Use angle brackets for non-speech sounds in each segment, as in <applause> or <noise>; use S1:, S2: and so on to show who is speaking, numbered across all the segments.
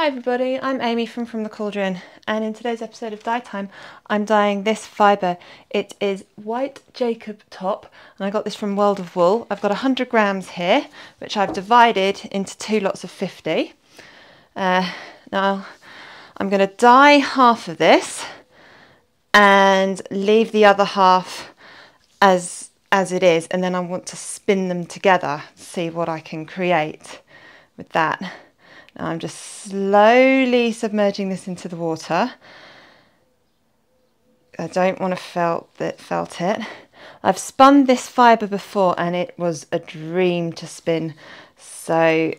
S1: Hi everybody, I'm Amy from From the Cauldron and in today's episode of Dye Time I'm dyeing this fibre. It is White Jacob Top and I got this from World of Wool. I've got 100 grams here which I've divided into two lots of 50. Uh, now I'm going to dye half of this and leave the other half as as it is and then I want to spin them together to see what I can create with that. Now I'm just slowly submerging this into the water. I don't want to felt that felt it. I've spun this fibre before and it was a dream to spin. So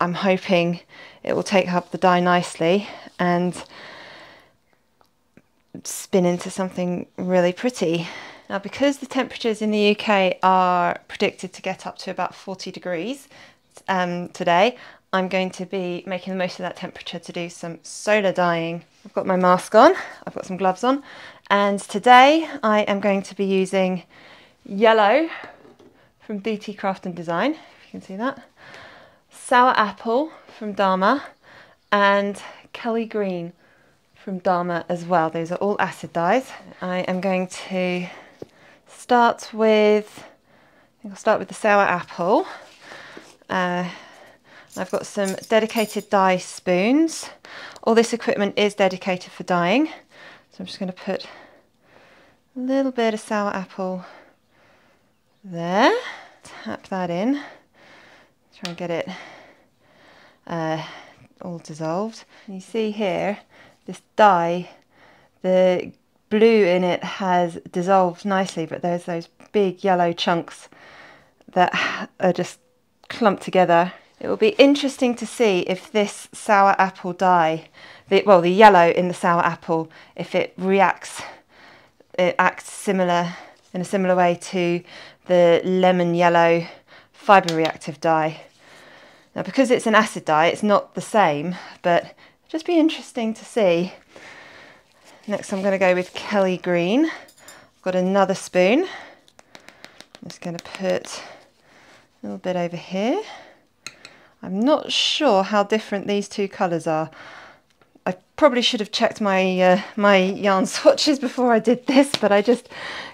S1: I'm hoping it will take up the dye nicely and spin into something really pretty. Now because the temperatures in the UK are predicted to get up to about 40 degrees um, today, I'm going to be making the most of that temperature to do some solar dyeing. I've got my mask on, I've got some gloves on, and today I am going to be using yellow from DT Craft and Design, if you can see that, sour apple from Dharma, and Kelly Green from Dharma as well. Those are all acid dyes. I am going to start with, I think I'll start with the sour apple. Uh, I've got some dedicated dye spoons. All this equipment is dedicated for dyeing. So I'm just going to put a little bit of sour apple there. Tap that in. Try and get it uh, all dissolved. And you see here, this dye, the blue in it has dissolved nicely, but there's those big yellow chunks that are just clumped together it will be interesting to see if this sour apple dye, the, well, the yellow in the sour apple, if it reacts, it acts similar in a similar way to the lemon yellow fibre reactive dye. Now, because it's an acid dye, it's not the same, but just be interesting to see. Next, I'm going to go with Kelly Green. I've got another spoon. I'm just going to put a little bit over here. I'm not sure how different these two colours are. I probably should have checked my uh, my yarn <laughs> swatches before I did this, but I just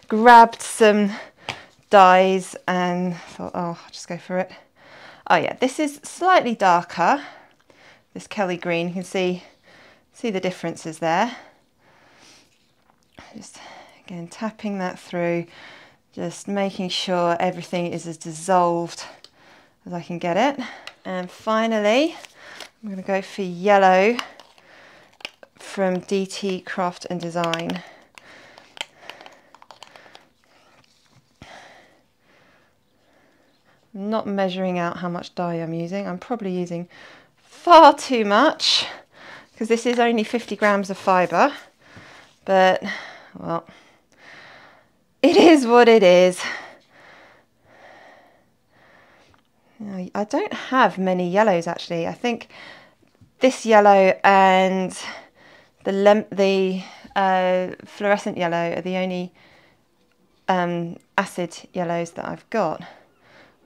S1: grabbed some dyes and thought, oh, I'll just go for it. Oh yeah, this is slightly darker, this Kelly green. You can see, see the differences there. Just again, tapping that through, just making sure everything is as dissolved as I can get it. And finally, I'm going to go for yellow from DT Craft and Design. I'm not measuring out how much dye I'm using. I'm probably using far too much because this is only 50 grams of fibre. But, well, it is what it is. I don't have many yellows actually. I think this yellow and the the uh, fluorescent yellow are the only um, acid yellows that I've got.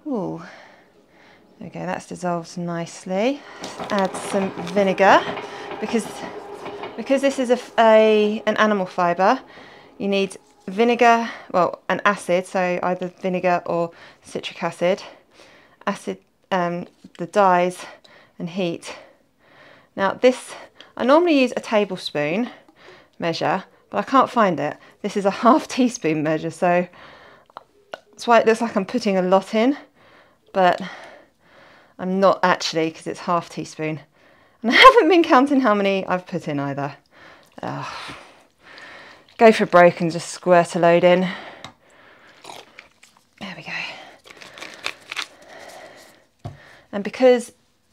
S1: Ooh, okay, that's dissolved nicely. Add some vinegar because because this is a, a an animal fibre. You need vinegar, well, an acid, so either vinegar or citric acid acid, um, the dyes and heat. Now this, I normally use a tablespoon measure, but I can't find it. This is a <laughs> half teaspoon measure, so that's why it looks like I'm putting a lot in, but I'm not actually because it's half teaspoon. And I <laughs> haven't been counting how many I've put in either. Go for broke and just squirt a load in. And because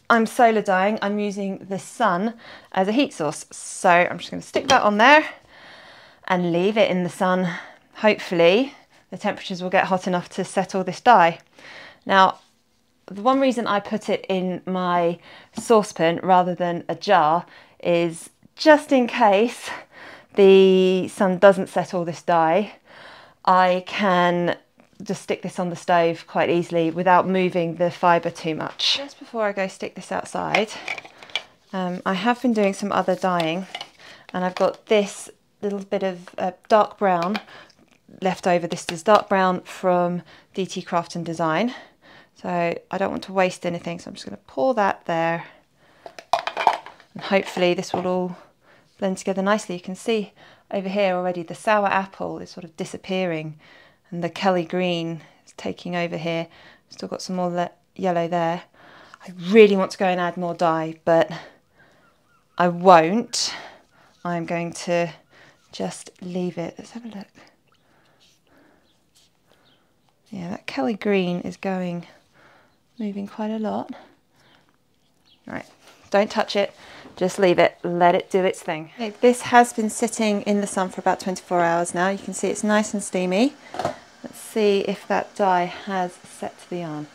S1: I'm solar dyeing, I'm using the sun as a heat source. So I'm just going to stick that on there and leave it in the sun. Hopefully the temperatures will get hot enough to settle this dye. Now, the one reason I put it in my saucepan rather than a jar is just in case the sun doesn't settle this dye, I can just stick this on the stove quite easily without moving the fibre too much. Just before I go stick this outside, Um, I have been doing some other dyeing and I've got this little bit of uh, dark brown left over. This is dark brown from DT Craft and Design. So I don't want to waste anything, so I'm just going to pour that there. And hopefully this will all blend together nicely. You can see over here already the sour apple is sort of disappearing and the Kelly green is taking over here. Still got some more yellow there. I really want to go and add more dye, but I won't. I'm going to just leave it. Let's have a look. Yeah, that Kelly green is going, moving quite a lot. Right, don't touch it, just leave it, let it do its thing. Okay, this has been sitting in the sun for about 24 hours now. You can see it's nice and steamy. Let's see if that dye has set to the yarn.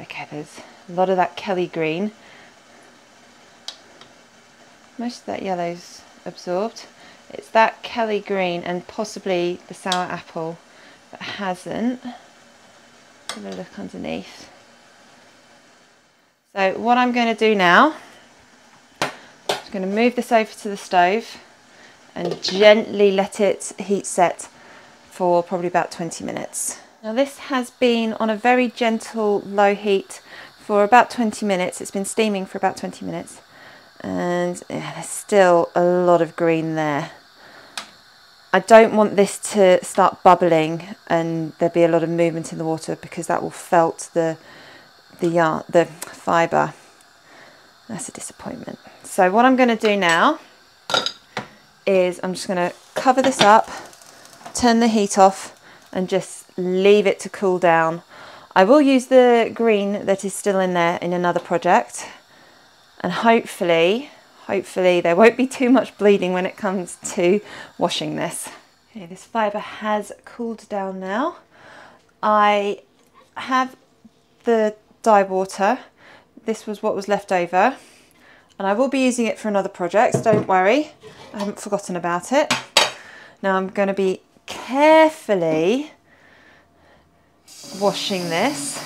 S1: Okay, there's a lot of that Kelly green. Most of that yellow's absorbed. It's that Kelly green and possibly the sour apple that hasn't. Have a look underneath. So what I'm going to do now, I'm going to move this over to the stove and gently let it heat set for probably about 20 minutes. Now this has been on a very gentle low heat for about 20 minutes. It's been steaming for about 20 minutes and yeah, there's still a lot of green there. I don't want this to start bubbling and there be a lot of movement in the water because that will felt the the yarn, the fibre. That's a disappointment. So what I'm going to do now is I'm just going to cover this up, turn the heat off and just leave it to cool down. I will use the green that is still in there in another project and hopefully hopefully there won't be too much bleeding when it comes to washing this. Okay, this fibre has cooled down now. I have the dye water. This was what was left over and I will be using it for another project, don't worry. I haven't forgotten about it. Now I'm going to be carefully washing this.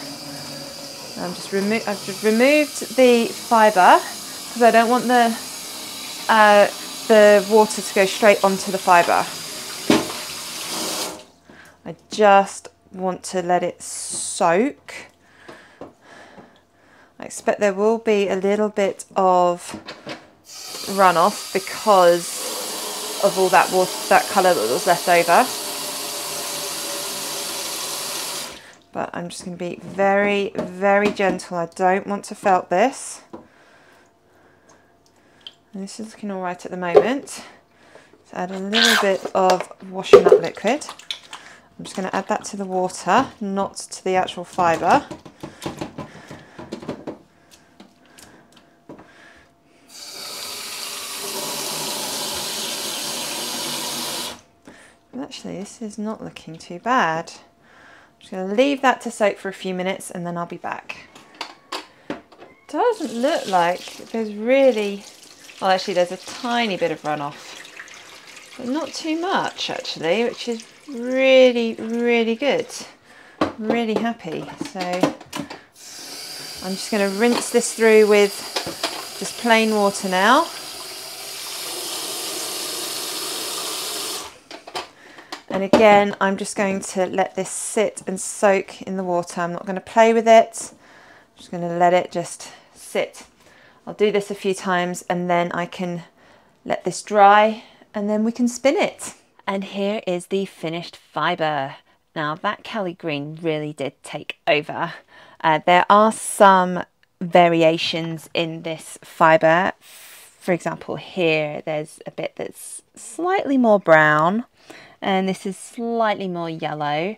S1: I'm just remo I've just removed the fibre because I don't want the uh, the water to go straight onto the fibre. I just want to let it soak. I expect there will be a little bit of runoff because of all that water, that colour that was left over. But I'm just going to be very, very gentle. I don't want to felt this. And this is looking all right at the moment. Let's add a little bit of washing up liquid. I'm just going to add that to the water, not to the actual fibre. Actually, this is not looking too bad. I'm just going to leave that to soak for a few minutes and then I'll be back. Doesn't look like there's really well, actually, there's a tiny bit of runoff, but not too much actually, which is really, really good. I'm really happy. So I'm just going to rinse this through with just plain water now. And again, I'm just going to let this sit and soak in the water. I'm not going to play with it. I'm just going to let it just sit I'll do this a few times and then I can let this dry and then we can spin it. And here is the finished fibre. Now that Kelly Green really did take over. Uh, there are some variations in this fibre. For example, here there's a bit that's slightly more brown and this is slightly more yellow.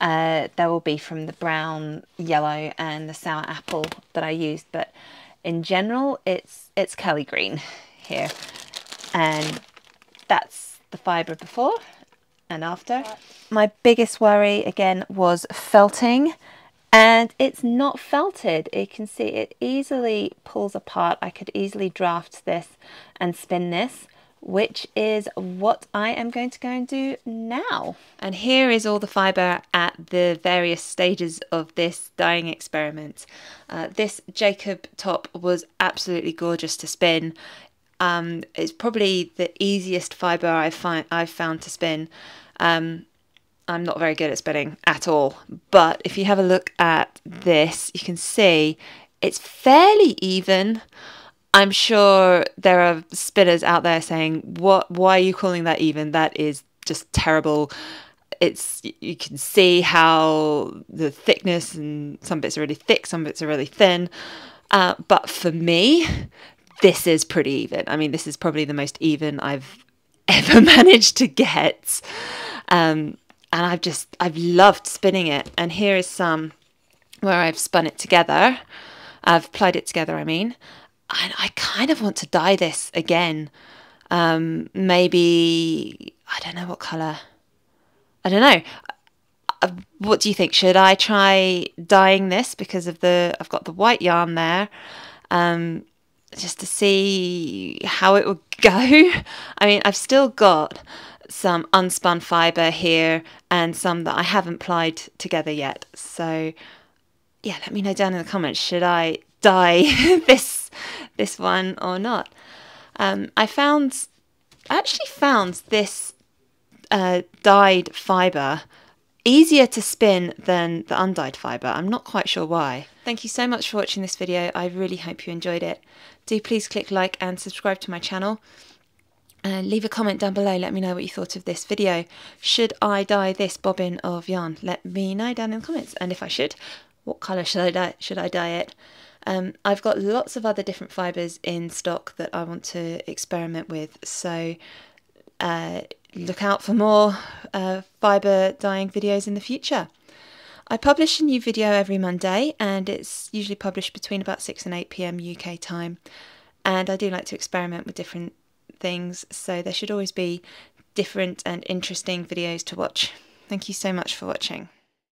S1: Uh, there will be from the brown, yellow and the sour apple that I used, but in general, it's it's Kelly green here, and that's the fibre before and after. My biggest worry again was felting and it's not felted. You can see it easily pulls apart. I could easily draft this and spin this which is what I am going to go and do now. And here is all the fibre at the various stages of this dyeing experiment. Uh, this Jacob top was absolutely gorgeous to spin. Um, it's probably the easiest fibre I've, find, I've found to spin. Um, I'm not very good at spinning at all, but if you have a look at this, you can see it's fairly even. I'm sure there are spinners out there saying, "What? Why are you calling that even? That is just terrible." It's you can see how the thickness and some bits are really thick, some bits are really thin. Uh, but for me, this is pretty even. I mean, this is probably the most even I've <laughs> ever managed to get. Um, and I've just, I've loved spinning it. And here is some where I've spun it together. I've plied it together, I mean. And I kind of want to dye this again. Um, maybe, I don't know what colour. I don't know. Uh, what do you think? Should I try dyeing this because of the, I've got the white yarn there. Um, just to see how it would <laughs> go. I mean, I've still got some unspun fibre here and some that I haven't plied together yet. So yeah, let me know down in the comments, should I dye <laughs> this this one or not? Um, I found, I actually found this uh, dyed fibre easier to spin than the undyed fibre. I'm not quite sure why. Thank you so much for watching this video. I really hope you enjoyed it. Do please click like and subscribe to my channel. And leave a comment down below, let me know what you thought of this video. Should I dye this bobbin of yarn? Let me know down in the comments. And if I should, what colour should I dye, should I dye it? Um, I've got lots of other different fibres in stock that I want to experiment with. So uh, look out for more uh, fibre dyeing videos in the future. I publish a new video every Monday and it's usually published between about 6 and 8 pm UK time. And I do like to experiment with different things, so there should always be different and interesting videos to watch. Thank you so much for watching.